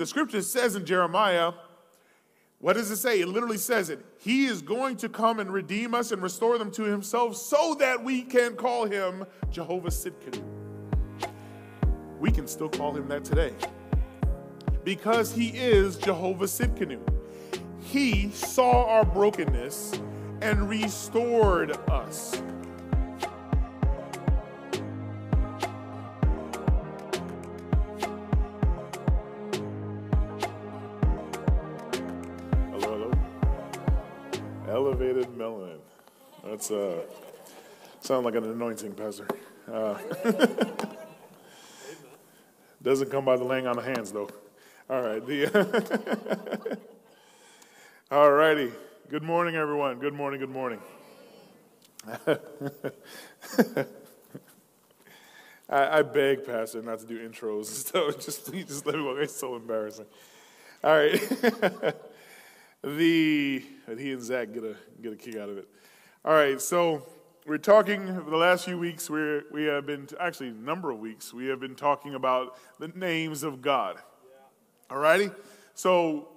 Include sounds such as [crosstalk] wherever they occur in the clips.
the scripture says in Jeremiah, what does it say? It literally says it. He is going to come and redeem us and restore them to himself so that we can call him Jehovah Tsidkenu. We can still call him that today because he is Jehovah Tsidkenu. He saw our brokenness and restored us. That's uh, sound like an anointing, Pastor. Uh, [laughs] doesn't come by the laying on of hands, though. All right. The [laughs] All righty. Good morning, everyone. Good morning. Good morning. [laughs] I, I, beg Pastor not to do intros, so just please just let me walk. It's so embarrassing. All right. the he and Zach get a get a kick out of it. All right, so we're talking the last few weeks. We we have been actually a number of weeks. We have been talking about the names of God. All righty, so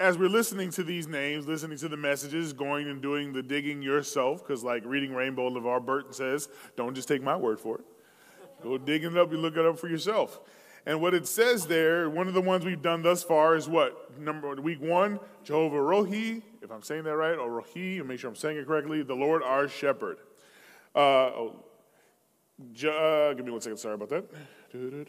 as we're listening to these names, listening to the messages, going and doing the digging yourself, because like reading Rainbow, LeVar Burton says, don't just take my word for it. Go digging it up, you look it up for yourself. And what it says there, one of the ones we've done thus far is what? Number week one, Jehovah Rohi, if I'm saying that right, or Rohi, make sure I'm saying it correctly, the Lord our shepherd. Uh, oh, uh, give me one second, sorry about that. There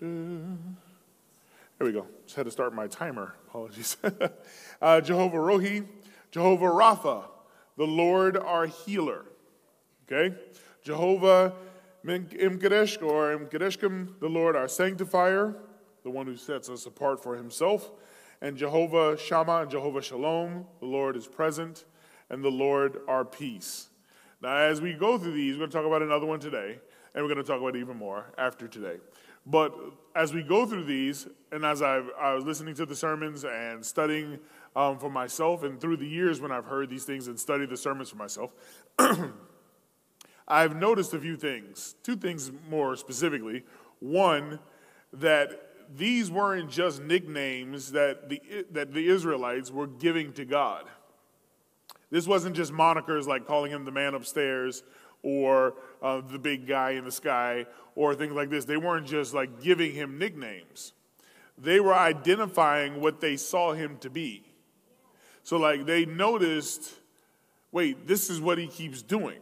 we go. Just had to start my timer. Apologies. [laughs] uh, Jehovah Rohi, Jehovah Rapha, the Lord our healer. Okay? Jehovah Imkadesh or Imkadeshkim, the Lord our sanctifier, the one who sets us apart for himself. And Jehovah Shammah and Jehovah Shalom, the Lord is present, and the Lord our peace. Now, as we go through these, we're going to talk about another one today, and we're going to talk about even more after today. But as we go through these, and as I've, i was listening to the sermons and studying um, for myself, and through the years when I've heard these things and studied the sermons for myself, [clears throat] I've noticed a few things. Two things more specifically. One, that these weren't just nicknames that the, that the Israelites were giving to God. This wasn't just monikers like calling him the man upstairs or uh, the big guy in the sky or things like this. They weren't just like giving him nicknames, they were identifying what they saw him to be. So, like, they noticed wait, this is what he keeps doing.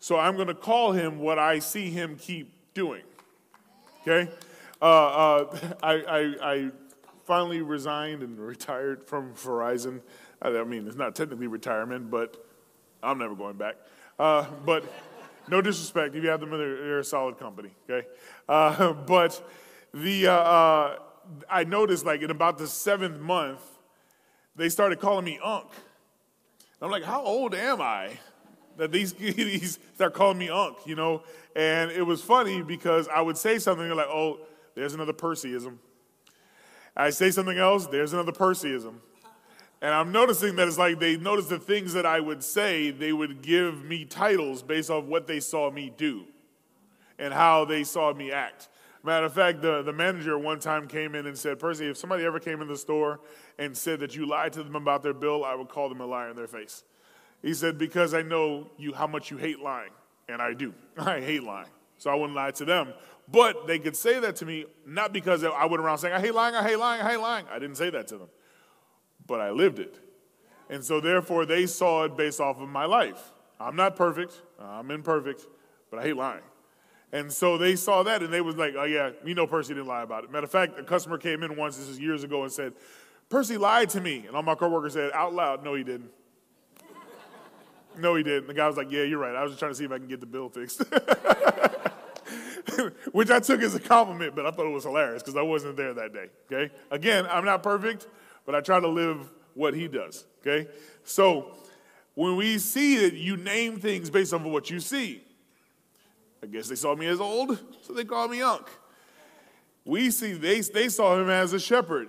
So, I'm going to call him what I see him keep doing. Okay? Uh, uh, [laughs] I, I, I finally resigned and retired from Verizon. I mean, it's not technically retirement, but I'm never going back. Uh, but no disrespect, if you have them, they're, they're a solid company, okay? Uh, [laughs] but the, uh, uh, I noticed like in about the seventh month, they started calling me Unc. I'm like, how old am I? That these, [laughs] these start calling me Unc, you know? And it was funny because I would say something you're like, oh, there's another Percyism. I say something else, there's another Percyism. And I'm noticing that it's like they notice the things that I would say, they would give me titles based off what they saw me do and how they saw me act. Matter of fact, the, the manager one time came in and said, Percy, if somebody ever came in the store and said that you lied to them about their bill, I would call them a liar in their face. He said, because I know you how much you hate lying. And I do. [laughs] I hate lying. So I wouldn't lie to them. But they could say that to me, not because I went around saying, I hate lying, I hate lying, I hate lying. I didn't say that to them but I lived it. And so, therefore, they saw it based off of my life. I'm not perfect, I'm imperfect, but I hate lying. And so they saw that and they was like, oh, yeah, we know Percy didn't lie about it. Matter of fact, a customer came in once, this is years ago, and said, Percy lied to me. And all my coworkers said out loud, no, he didn't. [laughs] no, he didn't. The guy was like, yeah, you're right. I was just trying to see if I can get the bill fixed. [laughs] [laughs] Which I took as a compliment, but I thought it was hilarious because I wasn't there that day. Okay? Again, I'm not perfect but I try to live what he does, okay? So when we see it, you name things based on what you see. I guess they saw me as old, so they called me Unc. We see they, they saw him as a shepherd.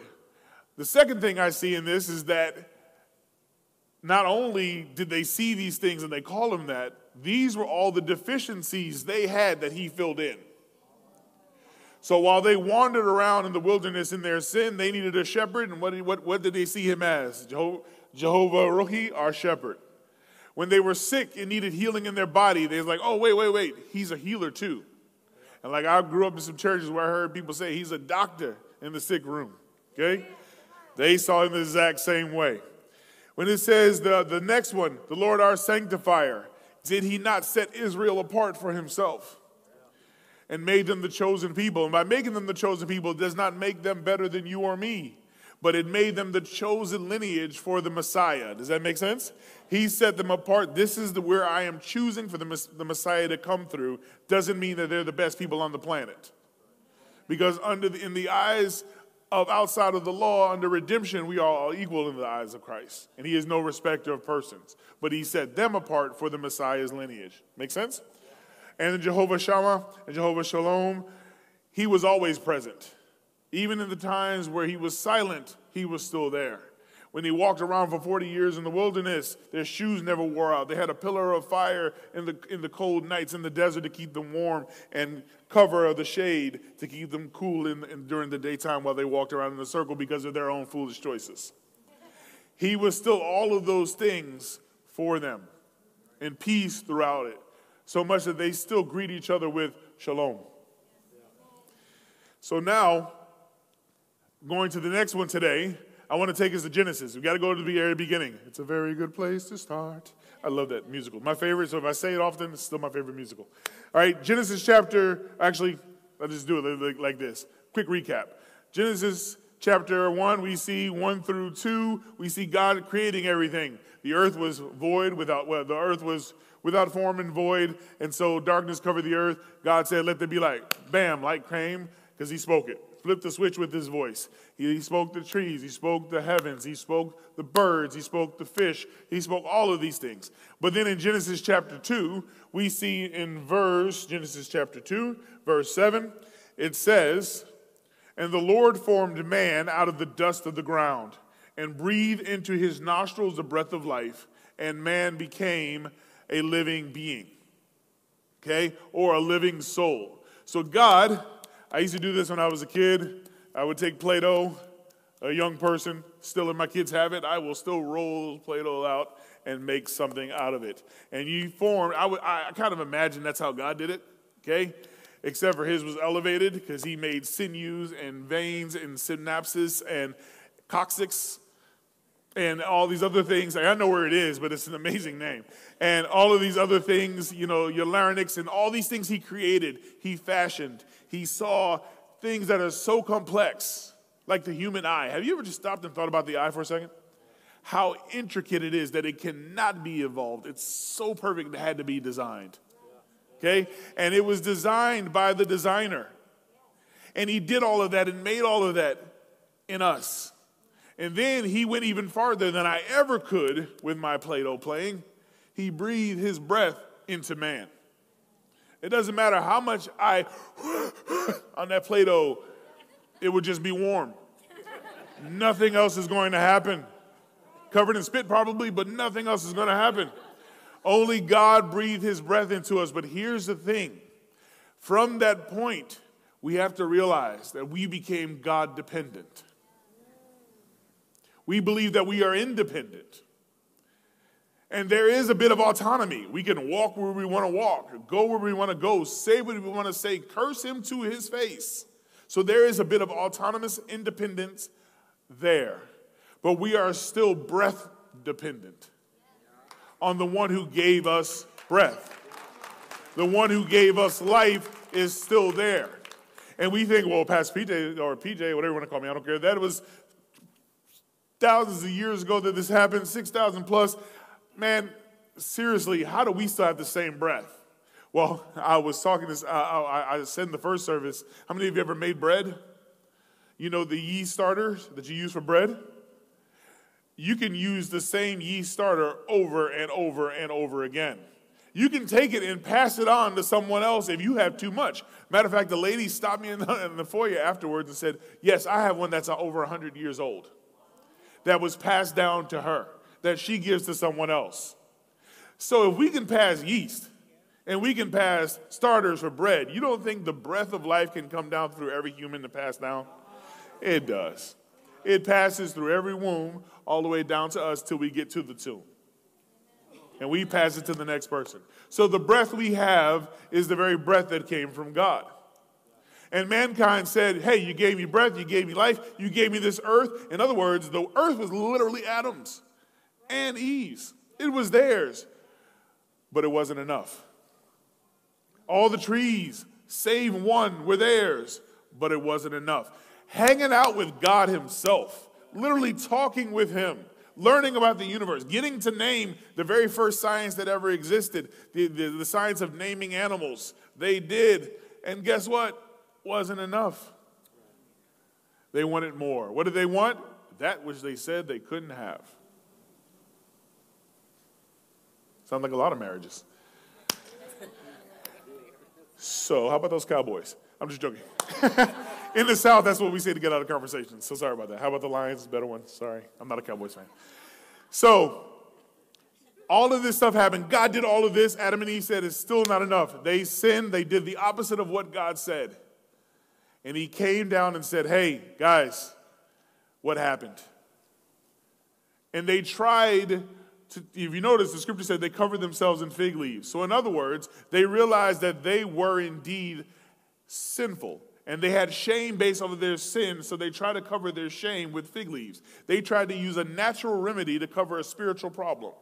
The second thing I see in this is that not only did they see these things and they call him that, these were all the deficiencies they had that he filled in. So while they wandered around in the wilderness in their sin, they needed a shepherd. And what, what, what did they see him as? Jehovah, Jehovah Rohi, our shepherd. When they were sick and needed healing in their body, they was like, oh, wait, wait, wait, he's a healer too. And like I grew up in some churches where I heard people say he's a doctor in the sick room. Okay? They saw him the exact same way. When it says the, the next one, the Lord our sanctifier, did he not set Israel apart for himself? And made them the chosen people. And by making them the chosen people, does not make them better than you or me, but it made them the chosen lineage for the Messiah. Does that make sense? He set them apart. This is the where I am choosing for the, the Messiah to come through. Doesn't mean that they're the best people on the planet. Because under the, in the eyes of outside of the law, under redemption, we are all equal in the eyes of Christ. And he is no respecter of persons. But he set them apart for the Messiah's lineage. Make sense? And Jehovah Shammah and Jehovah Shalom, he was always present. Even in the times where he was silent, he was still there. When he walked around for 40 years in the wilderness, their shoes never wore out. They had a pillar of fire in the, in the cold nights in the desert to keep them warm and cover of the shade to keep them cool in, in, during the daytime while they walked around in a circle because of their own foolish choices. He was still all of those things for them in peace throughout it so much that they still greet each other with shalom. So now, going to the next one today, I want to take us to Genesis. We've got to go to the very beginning. It's a very good place to start. I love that musical. My favorite, so if I say it often, it's still my favorite musical. All right, Genesis chapter, actually, let's just do it like this. Quick recap. Genesis chapter 1, we see 1 through 2, we see God creating everything. The earth was void without, well, the earth was without form and void. And so darkness covered the earth. God said, Let there be light. Bam, light came because he spoke it. Flipped the switch with his voice. He, he spoke the trees, he spoke the heavens, he spoke the birds, he spoke the fish, he spoke all of these things. But then in Genesis chapter 2, we see in verse, Genesis chapter 2, verse 7, it says, And the Lord formed man out of the dust of the ground and breathed into his nostrils the breath of life, and man became a living being, okay, or a living soul. So, God, I used to do this when I was a kid. I would take Play Doh, a young person, still in my kids' habit, I will still roll Play Doh out and make something out of it. And you form, I, would, I kind of imagine that's how God did it, okay? Except for his was elevated because he made sinews and veins and synapses and coccyx and all these other things. I know where it is, but it's an amazing name. And all of these other things, you know, your larynx and all these things he created, he fashioned. He saw things that are so complex, like the human eye. Have you ever just stopped and thought about the eye for a second? How intricate it is that it cannot be evolved. It's so perfect it had to be designed. Okay? And it was designed by the designer. And he did all of that and made all of that in us. And then he went even farther than I ever could with my Play Doh playing. He breathed his breath into man. It doesn't matter how much I [gasps] on that Play Doh, it would just be warm. nothing else is going to happen. Covered in spit, probably, but nothing else is going to happen. Only God breathed his breath into us. But here's the thing from that point, we have to realize that we became God dependent. We believe that we are independent. And there is a bit of autonomy. We can walk where we want to walk, go where we want to go, say what we want to say, curse him to his face. So there is a bit of autonomous independence there. But we are still breath dependent on the one who gave us breath. The one who gave us life is still there. And we think, well, Pastor PJ or PJ, whatever you want to call me, I don't care. That was thousands of years ago that this happened, 6,000 plus. Man, seriously, how do we still have the same breath? Well, [laughs] I was talking this, I, I said in the first service, how many of you ever made bread? You know the yeast starters that you use for bread? You can use the same yeast starter over and over and over again. You can take it and pass it on to someone else if you have too much. Matter of fact, the lady stopped me in the, in the foyer afterwards and said, Yes, I have one that's over 100 years old that was passed down to her that she gives to someone else. So if we can pass yeast And we can pass starters for bread. You don't think the breath of life can come down through every human to pass down? It does. It passes through every womb all the way down to us till we get to the tomb. And we pass it to the next person. So the breath we have is the very breath that came from God. And mankind said, Hey, you gave me breath, you gave me life, you gave me this earth. In other words, the earth was literally Adam's and Eve's, it was theirs, but it wasn't enough. All the trees, save one, were theirs, but it wasn't enough. Hanging out with God Himself, literally talking with Him, learning about the universe, getting to name the very first science that ever existed, the, the, the science of naming animals. They did. And guess what? Wasn't enough. They wanted more. What did they want? That which they said they couldn't have. Sounds like a lot of marriages. So, how about those cowboys? I'm just joking. [laughs] In the South, that's what we say to get out of conversations. So sorry about that. How about the Lions? Better one. Sorry. I'm not a Cowboys fan. So, all of this stuff happened. God did all of this. Adam and Eve said it's still not enough. They sinned. They did the opposite of what God said. And he came down and said, Hey, guys, what happened? And they tried to, if you notice, the scripture said they covered themselves in fig leaves. So, in other words, they realized that they were indeed sinful. And they had shame based on their sin, so they tried to cover their shame with fig leaves. They tried to use a natural remedy to cover a spiritual problem.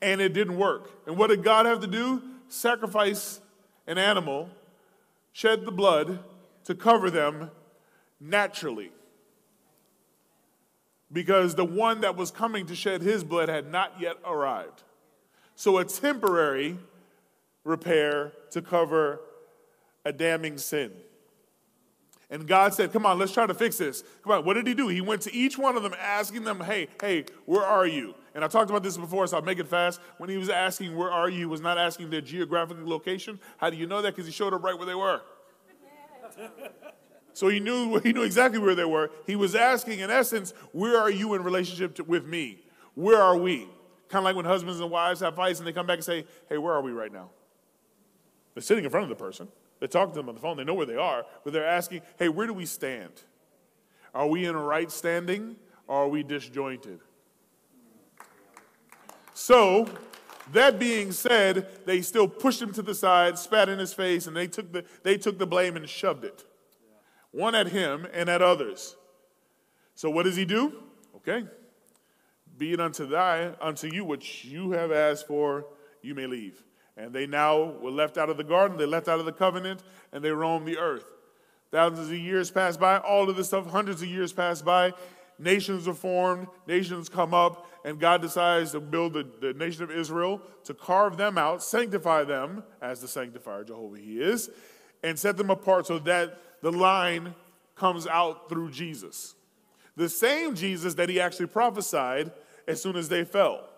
And it didn't work. And what did God have to do? Sacrifice an animal, shed the blood to cover them naturally because the one that was coming to shed his blood had not yet arrived. So, a temporary repair to cover a damning sin. And God said, Come on, let's try to fix this. Come on, what did he do? He went to each one of them asking them, Hey, hey, where are you? And I talked about this before, so I'll make it fast. When he was asking, Where are you? he was not asking their geographic location. How do you know that? Because he showed up right where they were. So he knew, [laughs] he knew exactly where they were. He was asking, in essence, where are you in relationship to, with me? Where are we? Kind of like when husbands and wives have fights and they come back and say, hey, where are we right now? They're sitting in front of the person. They're talking to them on the phone. They know where they are, but they're asking, hey, where do we stand? Are we in a right standing or are we disjointed? So, that being said, they still pushed him to the side, spat in his face, and they took the, they took the blame and shoved it one at him and at others. So what does he do? Okay. Be it unto thy unto you which you have asked for, you may leave. And they now were left out of the garden, they left out of the covenant, and they roam the earth. Thousands of years pass by, all of this stuff, hundreds of years pass by. Nations are formed, nations come up, and God decides to build the, the nation of Israel to carve them out, sanctify them as the sanctifier Jehovah He is, and set them apart so that the line comes out through Jesus. The same Jesus that he actually prophesied as soon as they fell.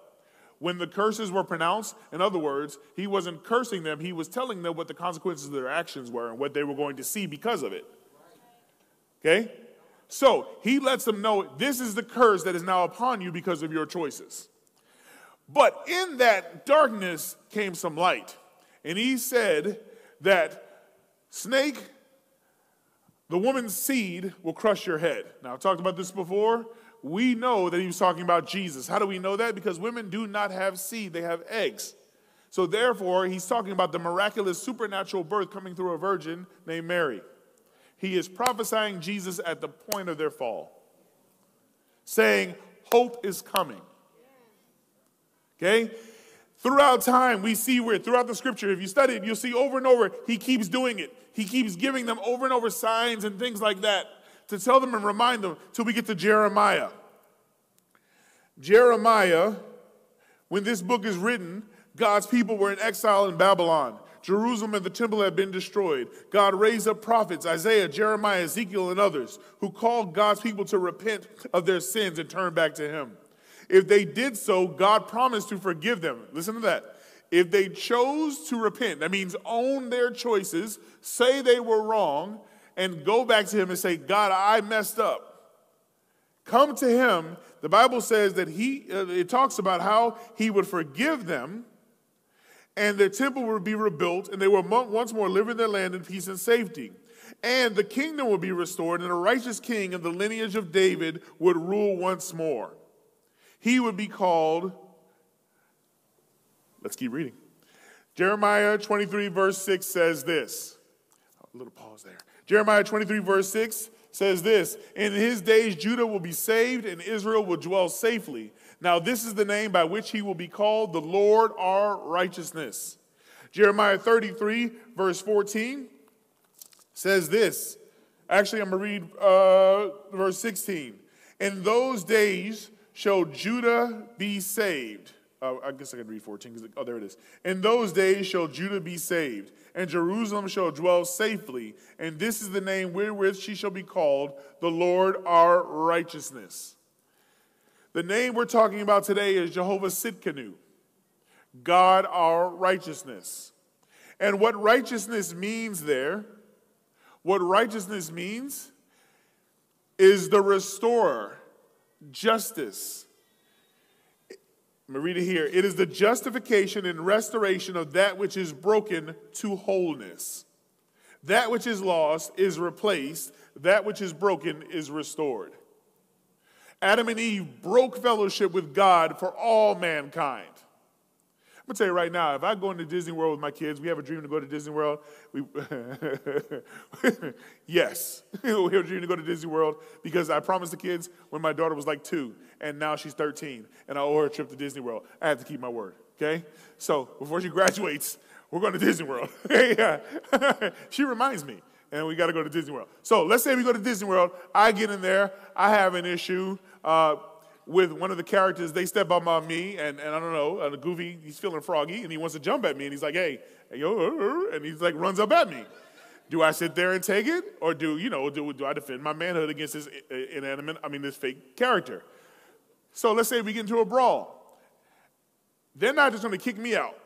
When the curses were pronounced, in other words, he wasn't cursing them, he was telling them what the consequences of their actions were and what they were going to see because of it. Okay? So he lets them know this is the curse that is now upon you because of your choices. But in that darkness came some light. And he said that snake the woman's seed will crush your head. Now, I've talked about this before. We know that he was talking about Jesus. How do we know that? Because women do not have seed, they have eggs. So, therefore, he's talking about the miraculous supernatural birth coming through a virgin named Mary. He is prophesying Jesus at the point of their fall, saying, Hope is coming. Okay? Throughout time, we see where, throughout the scripture, if you study it, you'll see over and over, he keeps doing it. He keeps giving them over and over signs and things like that to tell them and remind them till we get to Jeremiah. Jeremiah, when this book is written, God's people were in exile in Babylon. Jerusalem and the temple had been destroyed. God raised up prophets, Isaiah, Jeremiah, Ezekiel, and others, who called God's people to repent of their sins and turn back to Him. If they did so, God promised to forgive them. Listen to that. If they chose to repent, that means own their choices, say they were wrong, and go back to Him and say, God, I messed up. Come to Him. The Bible says that He, uh, it talks about how He would forgive them and their temple would be rebuilt, and they will once more live in their land in peace and safety. And the kingdom would be restored, and a righteous king of the lineage of David would rule once more. He would be called, let's keep reading. Jeremiah 23, verse 6 says this. A little pause there. Jeremiah 23, verse 6 says this In his days, Judah will be saved, and Israel will dwell safely. Now, this is the name by which he will be called the Lord our righteousness. Jeremiah 33, verse 14 says this. Actually, I'm going to read uh, verse 16. In those days shall Judah be saved. Uh, I guess I can read 14 because, oh, there it is. In those days shall Judah be saved, and Jerusalem shall dwell safely. And this is the name wherewith she shall be called the Lord our righteousness. The name we're talking about today is Jehovah Tsidkenu, God our righteousness. And what righteousness means there, what righteousness means is the restorer, justice. Let me read it here. It is the justification and restoration of that which is broken to wholeness. That which is lost is replaced, that which is broken is restored. Adam and Eve broke fellowship with God for all mankind. I'm gonna tell you right now, if I go into Disney World with my kids, we have a dream to go to Disney World. We, [laughs] yes, [laughs] we have a dream to go to Disney World because I promised the kids when my daughter was like two, and now she's 13, and I owe her a trip to Disney World. I have to keep my word. Okay, so before she graduates, we're going to Disney World. [laughs] she reminds me and we got to go to Disney World. So let's say we go to Disney World. I get in there. I have an issue uh, with one of the characters. They step up on me, and, and I don't know, and Goofy, he's feeling froggy, and he wants to jump at me, and he's like, hey, hey yo, uh, uh, and he's like runs up at me. Do I sit there and take it, or do you know, do, do I defend my manhood against this inanimate, I mean, this fake character? So let's say we get into a brawl. They're not just going to kick me out.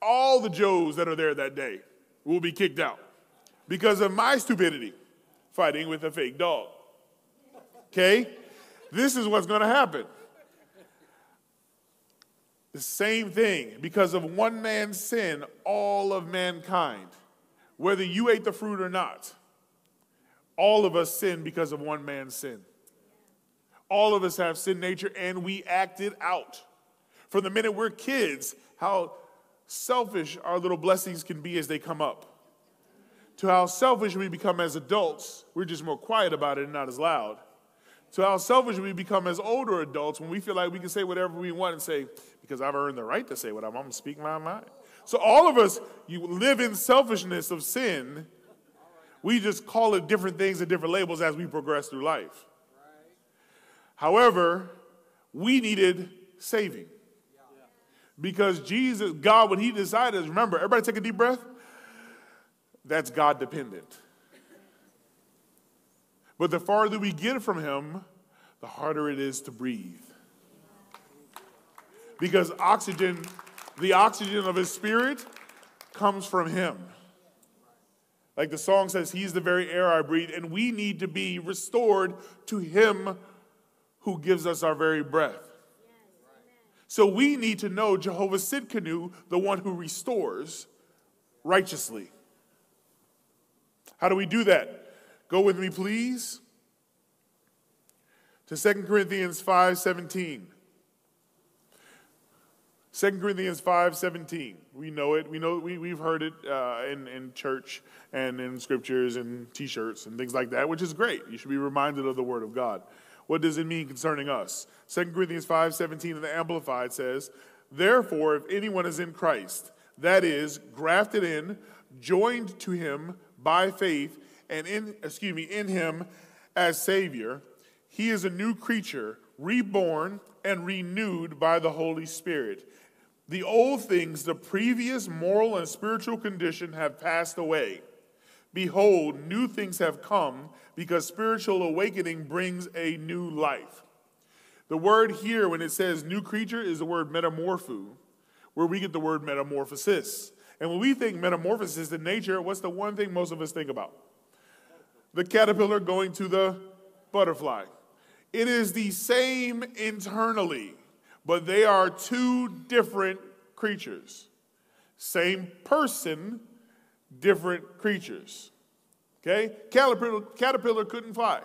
All the Joes that are there that day will be kicked out because of my stupidity fighting with a fake dog. Okay? This is what's going to happen. The same thing. Because of one man's sin, all of mankind, whether you ate the fruit or not, all of us sin because of one man's sin. All of us have sin nature and we act it out. From the minute we're kids, how selfish our little blessings can be as they come up to how selfish we become as adults. We're just more quiet about it and not as loud. To how selfish we become as older adults when we feel like we can say whatever we want and say, because I've earned the right to say what I'm, I'm to speak my mind. So all of us, you live in selfishness of sin. We just call it different things and different labels as we progress through life. However, we needed saving. Because Jesus, God, when He decided, remember, everybody take a deep breath that's God dependent. But the farther we get from Him, the harder it is to breathe. Because oxygen, the oxygen of His Spirit, comes from Him. Like the song says, He's the very air I breathe, and we need to be restored to Him who gives us our very breath. So we need to know Jehovah Tsidkenu, the one who restores righteously. How do we do that? Go with me, please, to 2 Corinthians 5.17. 2 Corinthians 5.17. We know it. We know we, we've heard it uh, in, in church and in scriptures and t-shirts and things like that, which is great. You should be reminded of the word of God. What does it mean concerning us? 2 Corinthians 5.17 in the Amplified says, Therefore, if anyone is in Christ, that is, grafted in, joined to him, by faith and in excuse me in him as savior he is a new creature reborn and renewed by the holy spirit. The old things the previous moral and spiritual condition have passed away. Behold new things have come because spiritual awakening brings a new life. The word here when it says new creature is the word metamorpho where we get the word metamorphosis. And when we think metamorphosis in nature, what's the one thing most of us think about? The caterpillar going to the butterfly. It is the same internally, but they are two different creatures. Same person, different creatures. Okay? Caterpillar, caterpillar couldn't fly.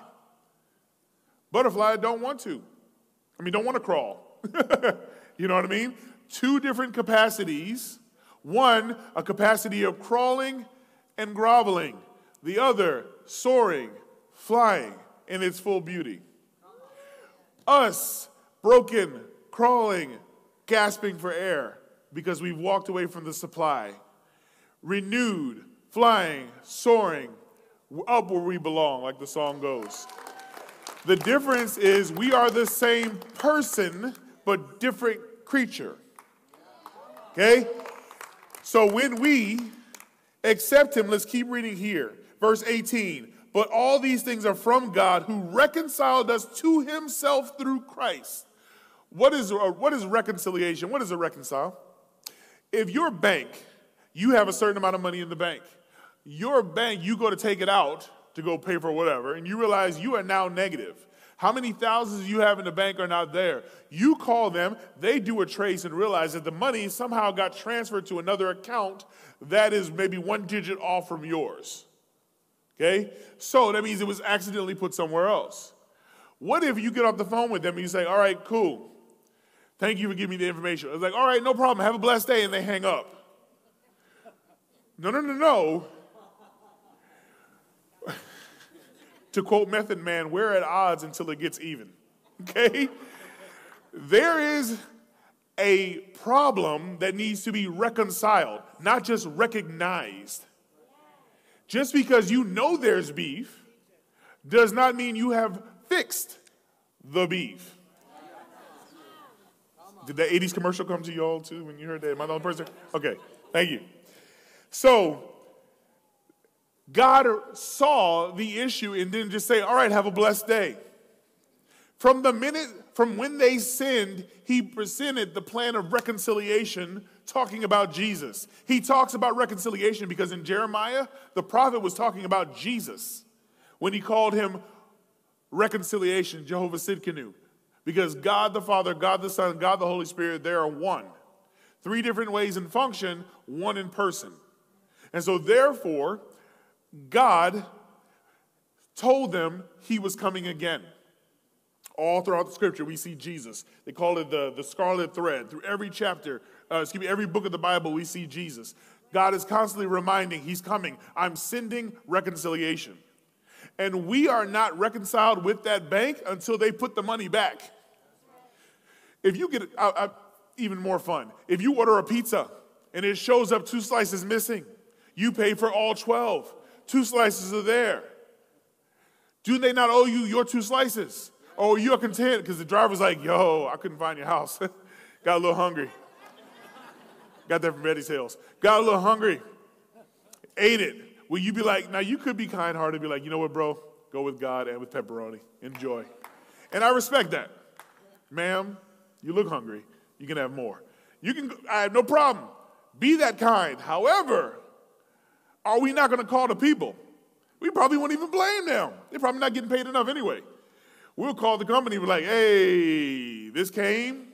Butterfly don't want to. I mean, don't want to crawl. [laughs] you know what I mean? Two different capacities. One, a capacity of crawling and groveling. The other, soaring, flying in its full beauty. Us, broken, crawling, gasping for air because we've walked away from the supply. Renewed, flying, soaring, up where we belong, like the song goes. The difference is we are the same person, but different creature. Okay? So when we accept him, let's keep reading here. Verse 18. But all these things are from God who reconciled us to himself through Christ. What is, uh, what is reconciliation? What is a reconcile? If your bank, you have a certain amount of money in the bank, your bank, you go to take it out to go pay for whatever, and you realize you are now negative. How many thousands you have in the bank are not there? You call them, they do a trace and realize that the money somehow got transferred to another account that is maybe one digit off from yours. Okay? So that means it was accidentally put somewhere else. What if you get off the phone with them and you say, All right, cool. Thank you for giving me the information. It's like, All right, no problem. Have a blessed day. And they hang up. No, no, no, no. [laughs] to quote Method Man, we're at odds until it gets even. [laughs] Okay? There is a problem that needs to be reconciled, not just recognized. Just because you know there's beef does not mean you have fixed the beef. Did that 80s commercial come to you all too when you heard that? Am I the only person? Okay, thank you. So, God saw the issue and didn't just say, All right, have a blessed day. From the minute, from when they sinned, he presented the plan of reconciliation, talking about Jesus. He talks about reconciliation because in Jeremiah, the prophet was talking about Jesus when he called him reconciliation, Jehovah Tsidkenu. Because God the Father, God the Son, God the Holy Spirit, they are one. Three different ways in function, one in person. And so, therefore, God told them he was coming again. All throughout the scripture, we see Jesus. They call it the, the scarlet thread. Through every chapter, uh, excuse me, every book of the Bible, we see Jesus. God is constantly reminding, He's coming. I'm sending reconciliation. And we are not reconciled with that bank until they put the money back. If you get uh, uh, even more fun, if you order a pizza and it shows up two slices missing, you pay for all 12. Two slices are there. Do they not owe you your two slices? Oh, or you're content because the driver's like, yo, I couldn't find your house. [laughs] Got a little hungry. Got that from Betty's Hills. Got a little hungry. Ate it. Will you be like, now you could be kind hearted, be like, you know what, bro? Go with God and with pepperoni. Enjoy. And I respect that. Ma'am, you look hungry. You can have more. You can, I have no problem. Be that kind. However, are we not going to call the people? We probably won't even blame them. They're probably not getting paid enough anyway. We'll call the company be like, hey, this came.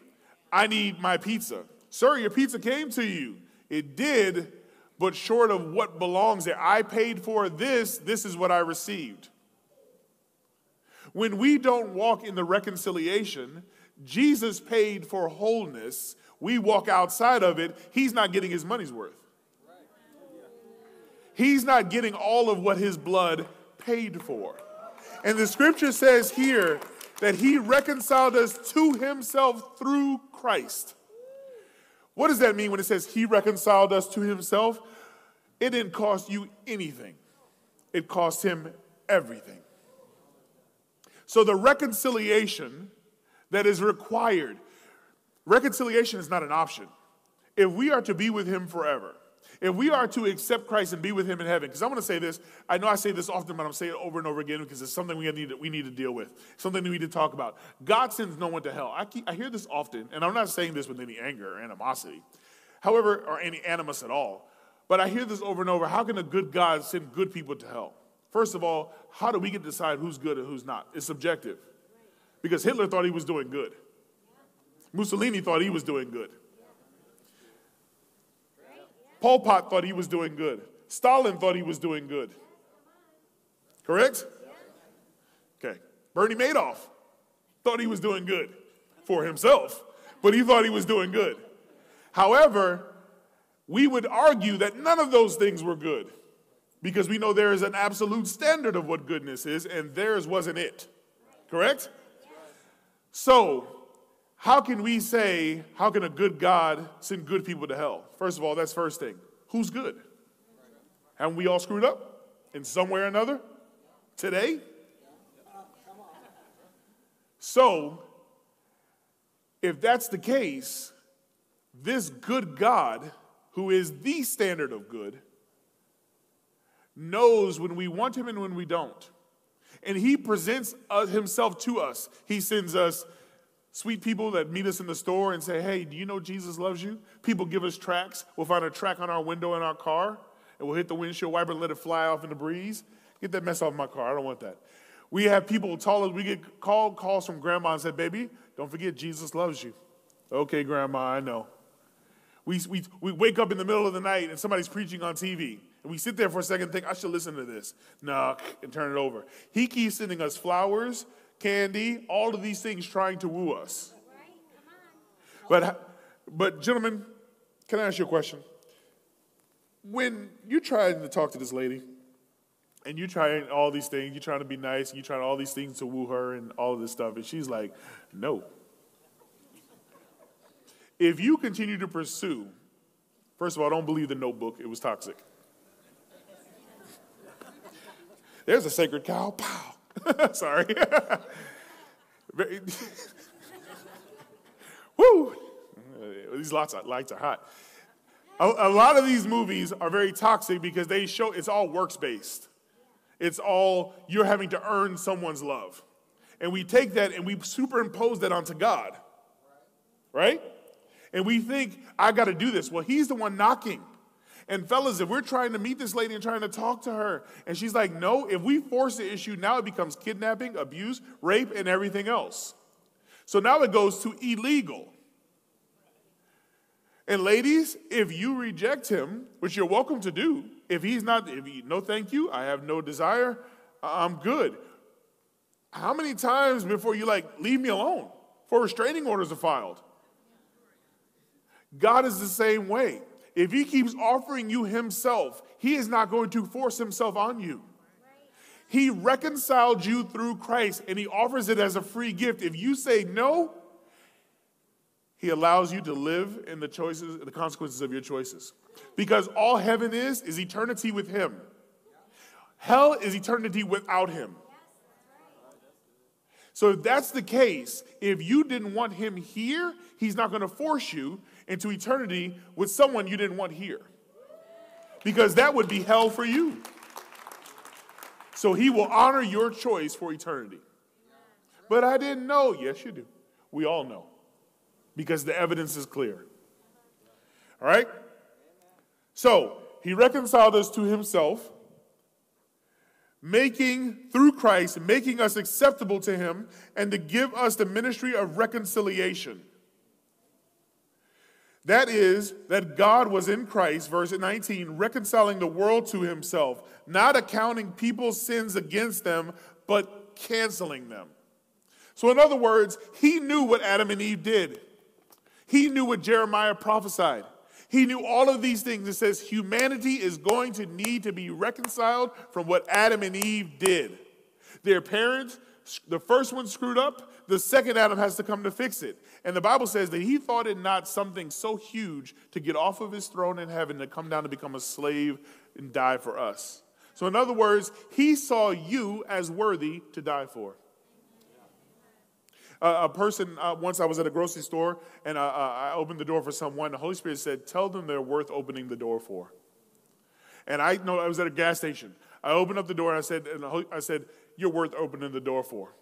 I need my pizza. Sir, your pizza came to you. It did, but short of what belongs there. I paid for this, this is what I received. When we don't walk in the reconciliation, Jesus paid for wholeness. We walk outside of it, he's not getting his money's worth he's not getting all of what his blood paid for. And the scripture says here that he reconciled us to himself through Christ. What does that mean when it says he reconciled us to himself? It didn't cost you anything, it cost him everything. So the reconciliation that is required, reconciliation is not an option. If we are to be with him forever, if we are to accept Christ and be with him in heaven, because I'm going to say this, I know I say this often, but I'm saying it over and over again because it's something we need to, we need to deal with, something we need to talk about. God sends no one to hell. I, keep, I hear this often, and I'm not saying this with any anger or animosity, however, or any animus at all, but I hear this over and over. How can a good God send good people to hell? First of all, how do we get to decide who's good and who's not? It's subjective. Because Hitler thought he was doing good, Mussolini thought he was doing good. Pol Pot thought he was doing good. Stalin thought he was doing good. Correct? Okay. Bernie Madoff thought he was doing good for himself, but he thought he was doing good. However, we would argue that none of those things were good because we know there is an absolute standard of what goodness is, and theirs wasn't it. Correct? So, how can we say, how can a good God send good people to hell? First of all, that's first thing. Who's good? Haven't we all screwed up in some way or another today? So, if that's the case, this good God, who is the standard of good, knows when we want him and when we don't. And he presents uh, himself to us. He sends us sweet people that meet us in the store and say, Hey, do you know Jesus loves you? People give us tracks. We'll find a track on our window in our car and we'll hit the windshield wiper and let it fly off in the breeze. Get that mess off my car. I don't want that. We have people tell we get called calls from grandma and said, Baby, don't forget Jesus loves you. Okay, grandma, I know. We, we, we wake up in the middle of the night and somebody's preaching on TV. And we sit there for a second and think, I should listen to this. Nah, and turn it over. He keeps sending us flowers, candy, all of these things trying to woo us. But, but, gentlemen, can I ask you a question? When you're trying to talk to this lady, and you're trying all these things, you're trying to be nice, and you're trying all these things to woo her and all of this stuff, and she's like, no. If you continue to pursue, first of all, don't believe the notebook, it was toxic. There's a sacred cow, pow. [laughs] Sorry. [laughs] Woo! These lights are, lights are hot. A, a, lot of these movies are very toxic because they show it's all works based. It's all you're having to earn someone's love. And we take that and we superimpose that onto God. Right? And we think, I got to do this. Well, He's the one knocking. And fellas, if we're trying to meet this lady and trying to talk to her, and she's like, no, if we force the issue, now it becomes kidnapping, abuse, rape, and everything else. So now it goes to illegal. And ladies, if you reject him, which you're welcome to do, if he's not, if he, no thank you, I have no desire, I'm good. How many times before you like, leave me alone, for restraining orders are filed? God is the same way. If he keeps offering you himself, he is not going to force himself on you. He reconciled you through Christ and he offers it as a free gift. If you say no, he allows you to live in the choices, the consequences of your choices. Because all heaven is, is eternity with him. Hell is eternity without him. So if that's the case, if you didn't want him here, he's not going to force you into eternity with someone you didn't want here. Because that would be hell for you. So he will honor your choice for eternity. But I didn't know. Yes, you do. We all know. Because the evidence is clear. All right? So he reconciled us to himself, making, through Christ, making us acceptable to him, and to give us the ministry of reconciliation. That is, that God was in Christ, verse 19, reconciling the world to himself, not accounting people's sins against them, but canceling them. So, in other words, he knew what Adam and Eve did. He knew what Jeremiah prophesied. He knew all of these things. It says humanity is going to need to be reconciled from what Adam and Eve did. Their parents, the first one screwed up, the second Adam has to come to fix it. And the Bible says that he thought it not something so huge to get off of his throne in heaven to come down to become a slave and die for us. So, in other words, he saw you as worthy to die for. Uh, a person, uh, once I was at a grocery store and uh, I opened the door for someone, the Holy Spirit said, Tell them they're worth opening the door for. And I know I was at a gas station. I opened up the door and I said, and I said, You're worth opening the door for.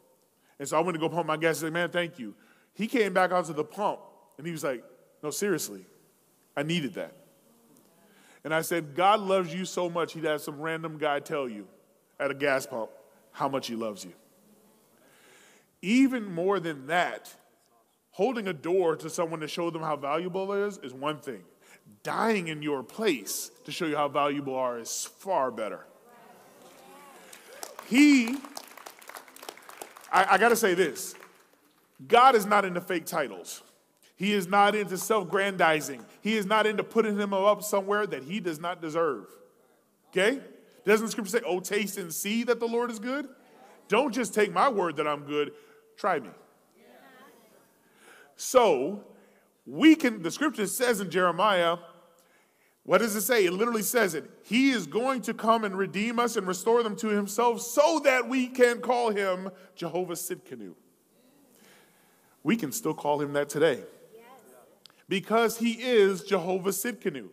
And so I went to go pump my gas. I said, Man, thank you. He came back out to the pump and he was like, No, seriously, I needed that. And I said, God loves you so much, he'd have some random guy tell you at a gas pump how much he loves you. Even more than that, holding a door to someone to show them how valuable it is is one thing. dying in your place to show you how valuable you are is far better. He, I, I got to say this God is not into fake titles. He is not into self grandizing. He is not into putting him up somewhere that he does not deserve. Okay? Doesn't the scripture say, Oh, taste and see that the Lord is good? Don't just take my word that I'm good, try me. So, we can, the scripture says in Jeremiah, what does it say? It literally says it. He is going to come and redeem us and restore them to himself so that we can call him Jehovah Tsidkenu. We can still call him that today. Because he is Jehovah Tsidkenu.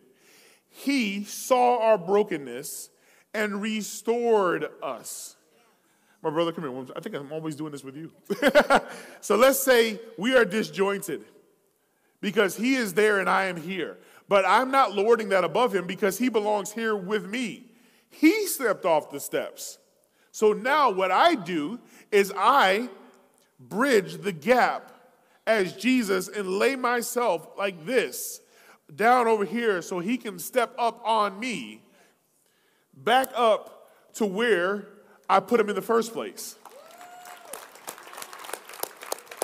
He saw our brokenness and restored us. My brother, come here. I think I'm always doing this with you. [laughs] so let's say we are disjointed because he is there and I am here. But I'm not lording that above him because he belongs here with me. He stepped off the steps. So now what I do is I bridge the gap as Jesus and lay myself like this down over here so he can step up on me, back up to where I put him in the first place.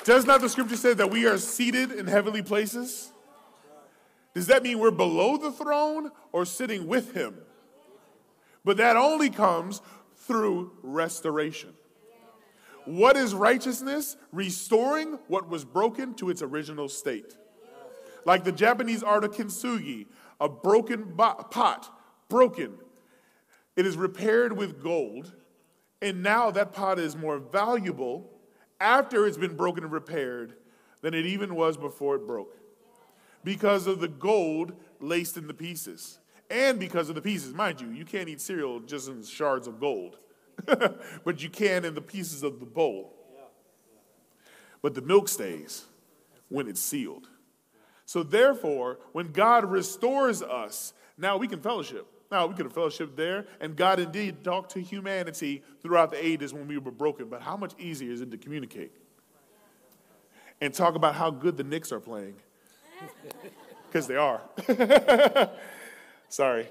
Does not the scripture say that we are seated in heavenly places? Does that mean we're below the throne or sitting with him? But that only comes through restoration. What is righteousness? Restoring what was broken to its original state. Like the Japanese art of kintsugi, a broken pot, broken. It is repaired with gold, and now that pot is more valuable after it's been broken and repaired than it even was before it broke because of the gold laced in the pieces and because of the pieces. Mind you, you can't eat cereal just in shards of gold, [laughs] but you can in the pieces of the bowl. But the milk stays when it's sealed. So, therefore, when God restores us, now we can fellowship. Now we could have fellowship there, and God indeed talked to humanity throughout the ages when we were broken. But how much easier is it to communicate and talk about how good the Knicks are playing because they are. [laughs] Sorry.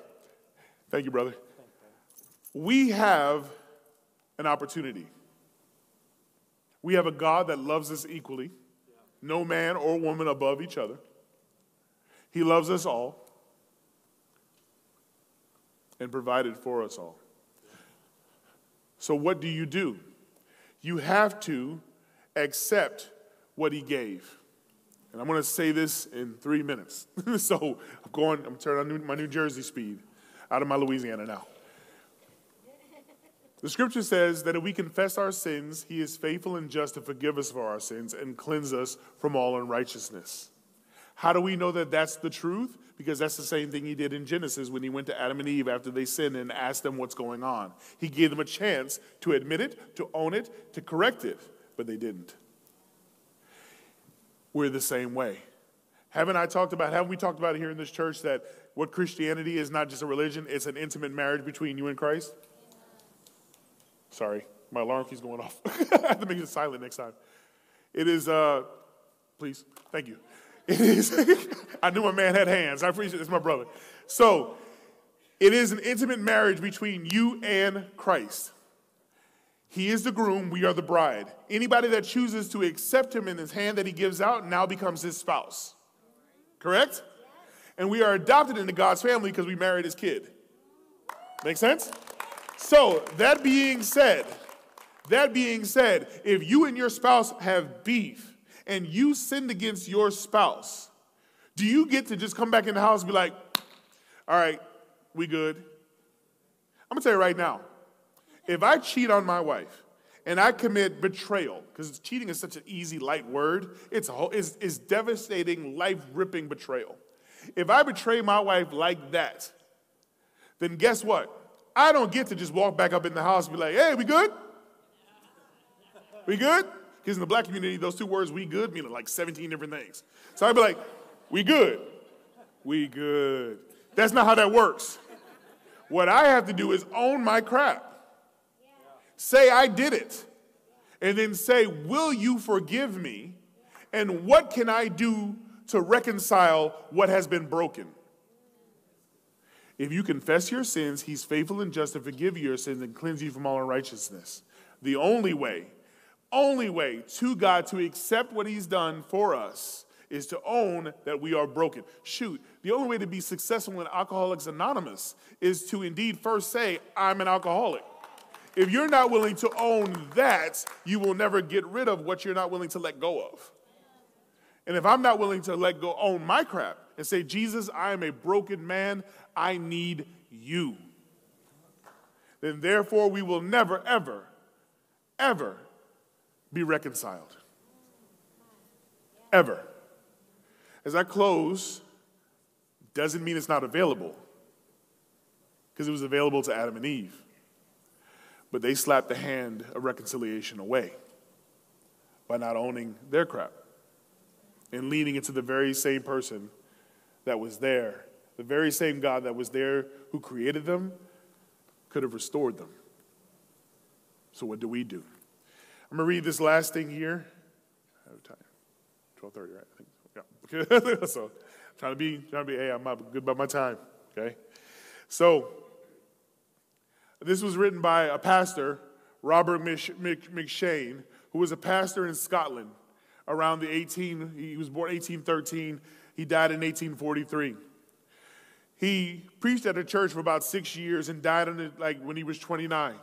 Thank you, brother. We have an opportunity. We have a God that loves us equally, no man or woman above each other. He loves us all and provided for us all. So, what do you do? You have to accept what He gave. And I'm going to say this in three minutes. [laughs] so I'm going, I'm turning on my New Jersey speed out of my Louisiana now. The scripture says that if we confess our sins, he is faithful and just to forgive us for our sins and cleanse us from all unrighteousness. How do we know that that's the truth? Because that's the same thing he did in Genesis when he went to Adam and Eve after they sinned and asked them what's going on. He gave them a chance to admit it, to own it, to correct it, but they didn't we're the same way. Haven't I talked about, haven't we talked about it here in this church that what Christianity is not just a religion, it's an intimate marriage between you and Christ? Sorry, my alarm keeps going off. [laughs] I have to make it silent next time. It is, uh, please, thank you. It is, [laughs] I knew my man had hands. I appreciate it. It's my brother. So, it is an intimate marriage between you and Christ. He is the groom, we are the bride. Anybody that chooses to accept him in his hand that he gives out now becomes his spouse. Correct? And we are adopted into God's family because we married his kid. Make sense? So, that being said, that being said, if you and your spouse have beef and you sinned against your spouse, do you get to just come back in the house and be like, all right, we good? I'm gonna tell you right now, if I cheat on my wife and I commit betrayal, because cheating is such an easy, light word, it's, a whole, it's, it's devastating, life ripping betrayal. If I betray my wife like that, then guess what? I don't get to just walk back up in the house and be like, hey, we good? We good? Because in the black community, those two words, we good, mean like 17 different things. So I'd be like, we good. We good. That's not how that works. What I have to do is own my crap. Say, I did it. And then say, Will you forgive me? And what can I do to reconcile what has been broken? If you confess your sins, he's faithful and just to forgive your sins and cleanse you from all unrighteousness. The only way, only way to God to accept what he's done for us is to own that we are broken. Shoot, the only way to be successful in Alcoholics Anonymous is to indeed first say, I'm an alcoholic. If you're not willing to own that, you will never get rid of what you're not willing to let go of. And if I'm not willing to let go, own my crap, and say, Jesus, I am a broken man, I need you, then therefore we will never, ever, ever be reconciled. Ever. As I close, doesn't mean it's not available, because it was available to Adam and Eve. But they slapped the hand of reconciliation away by not owning their crap and leaning into the very same person that was there. The very same God that was there who created them could have restored them. So what do we do? I'm gonna read this last thing here. I have time. 12:30, right? I think. Yeah. [laughs] so trying to be trying to be. Hey, I'm good about my time. Okay. So this was written by a pastor, Robert McCheyne, who was a pastor in Scotland around the 18. He was born 1813. He died in 1843. He preached at a church for about six years and died it like when he was 29.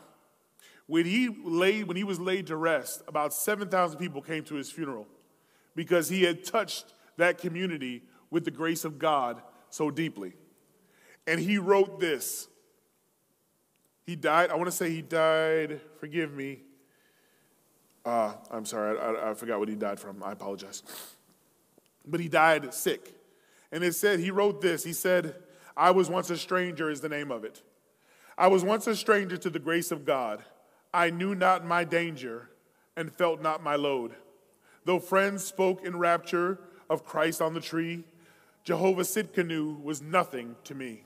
When he laid, when he was laid to rest, about 7,000 people came to his funeral because he had touched that community with the grace of God so deeply. And he wrote this. He died, I want to say he died, forgive me. Uh, I'm sorry, I, I forgot what he died from. I apologize. But he died sick. And it said, he wrote this. He said, I was once a stranger, is the name of it. I was once a stranger to the grace of God. I knew not my danger and felt not my load. Though friends spoke in rapture of Christ on the tree, Jehovah Tsidkenu was nothing to me.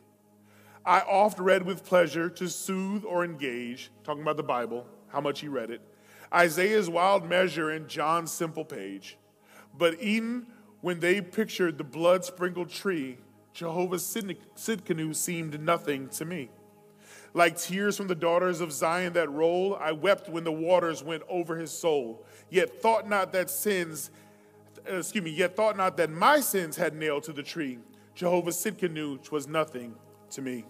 I oft read with pleasure to soothe or engage, talking about the Bible, how much he read it, Isaiah's wild measure and John's simple page. But even when they pictured the blood sprinkled tree, Jehovah's Tsidkenu seemed nothing to me. Like tears from the daughters of Zion that roll, I wept when the waters went over his soul. Yet thought not that sins, excuse me, yet thought not that my sins had nailed to the tree. Jehovah Tsidkenu was nothing to me.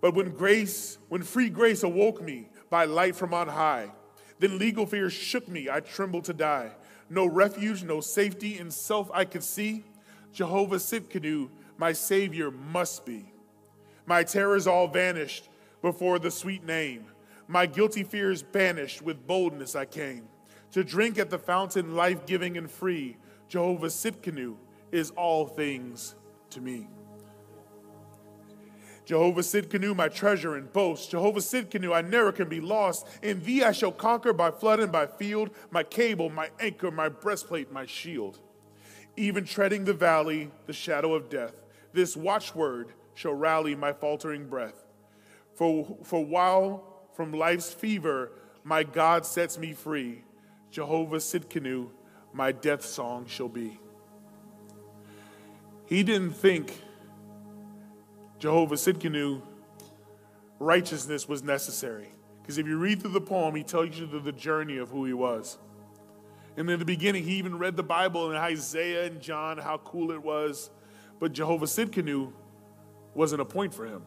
But when grace, when free grace awoke me by light from on high, then legal fear shook me, I trembled to die. No refuge, no safety in self I could see. Jehovah Tsidkenu, my Savior, must be. My terrors all vanished before the sweet name. My guilty fears banished, with boldness I came. To drink at the fountain, life giving and free, Jehovah Tsidkenu is all things to me. Jehovah Tsidkenu, my treasure and boast. Jehovah Tsidkenu, I never can be lost. In thee I shall conquer by flood and by field, my cable, my anchor, my breastplate, my shield. Even treading the valley, the shadow of death, this watchword shall rally my faltering breath. For, for while from life's fever my God sets me free, Jehovah Tsidkenu, my death song shall be. He didn't think Jehovah Tsidkenu righteousness was necessary. Because if you read through the poem, he tells you the journey of who he was. And in the beginning, he even read the Bible and Isaiah and John, how cool it was. But Jehovah Tsidkenu wasn't a point for him.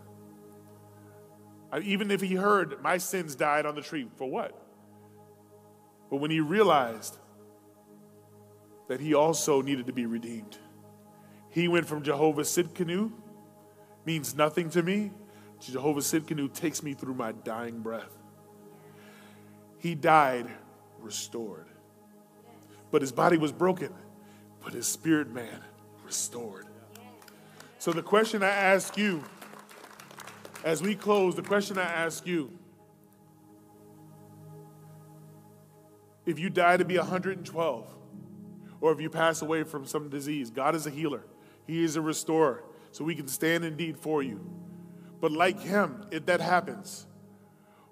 Even if he heard, my sins died on the tree, for what? But when he realized that he also needed to be redeemed, he went from Jehovah Tsidkenu, means nothing to me, Jehovah Tsidkenu takes me through my dying breath. He died restored. But his body was broken, but his spirit man restored. So the question I ask you, as we close, the question I ask you if you die to be 112, or if you pass away from some disease, God is a healer, He is a restorer, so we can stand indeed for you. But like Him, if that happens,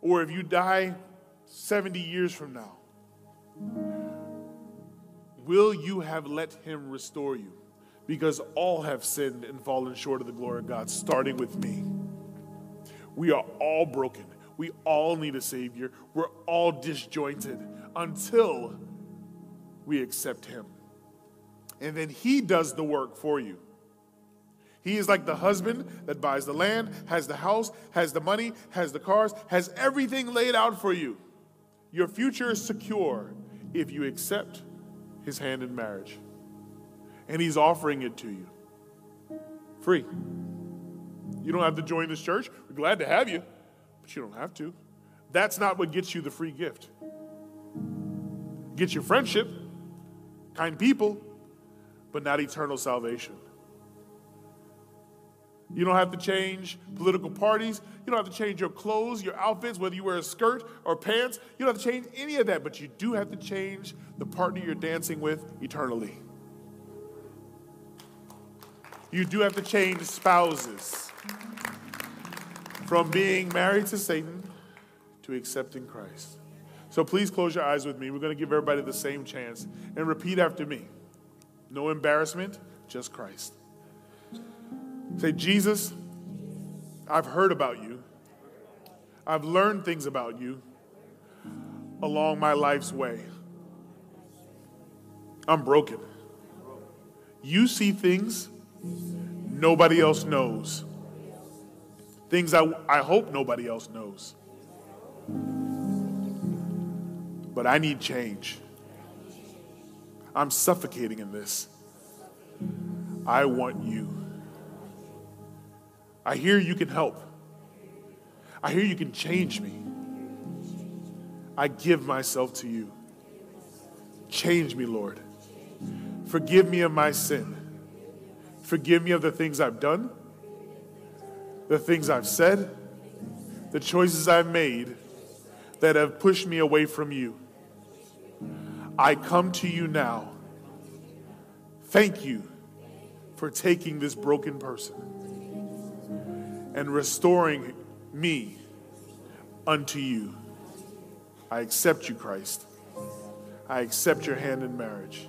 or if you die 70 years from now, will you have let Him restore you? because all have sinned and fallen short of the glory of God, starting with me. We are all broken. We all need a Savior. We're all disjointed until we accept Him. And then He does the work for you. He is like the husband that buys the land, has the house, has the money, has the cars, has everything laid out for you. Your future is secure if you accept His hand in marriage. And He's offering it to you free. You don't have to join this church. We're glad to have you, but you don't have to. That's not what gets you the free gift. Gets you friendship, kind people, but not eternal salvation. You don't have to change political parties. You don't have to change your clothes, your outfits, whether you wear a skirt or pants. You don't have to change any of that, but you do have to change the partner you're dancing with eternally. You do have to change spouses from being married to Satan to accepting Christ. So please close your eyes with me. We're going to give everybody the same chance and repeat after me. No embarrassment, just Christ. Say, Jesus, I've heard about you. I've learned things about you along my life's way. I'm broken. You see things nobody else knows. Things I, I hope nobody else knows. But I need change. I'm suffocating in this. I want you. I hear you can help. I hear you can change me. I give myself to you. Change me, Lord. Forgive me of my sin. Forgive me of the things I've done, the things I've said, the choices I've made that have pushed me away from you. I come to you now. Thank you for taking this broken person and restoring me unto you. I accept you, Christ. I accept your hand in marriage.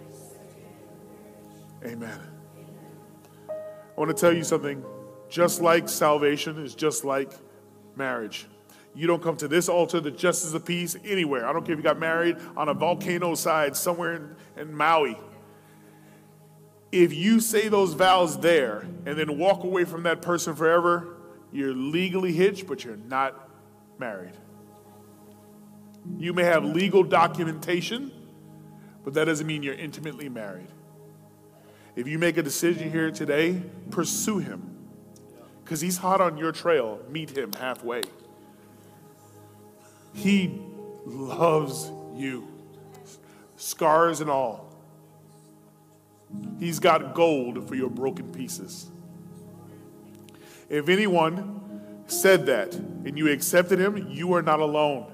Amen. I want to tell you something. Just like salvation is just like marriage. You don't come to this altar, the justice of peace, anywhere. I don't care if you got married on a volcano side somewhere in, in Maui. If you say those vows there and then walk away from that person forever, you're legally hitched, but you're not married. You may have legal documentation, but that doesn't mean you're intimately married. If you make a decision here today, pursue him. Because he's hot on your trail. Meet him halfway. He loves you, scars and all. He's got gold for your broken pieces. If anyone said that and you accepted him, you are not alone.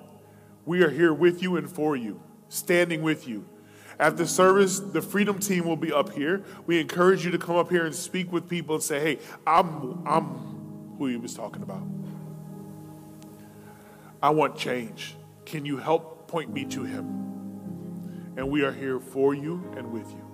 We are here with you and for you, standing with you. After service, the Freedom Team will be up here. We encourage you to come up here and speak with people and say, hey, I'm, I'm who he was talking about. I want change. Can you help point me to him? And we are here for you and with you.